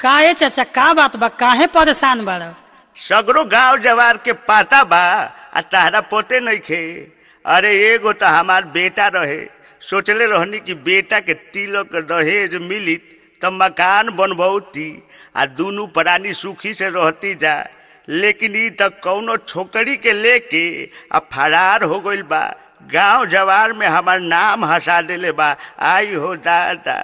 काहे चाचा, का बात बा? काहे परेशान बा सगरो गाँव जवार के पाता बा, आ तहरा पोते नहीं खे अरे, एगो तो हमार बेटा रहे। सोचले रहनी कि बेटा के तिलक दहेज मिलित तो मकान बनबौती, आ दुनू प्राणी सुखी से रहती जा। लेकिन ई त कौनो छोकरी के लेके, आ फरार हो गइल बा। गाँव जवार में हमार नाम हंसा देले बा। आई हो दादा।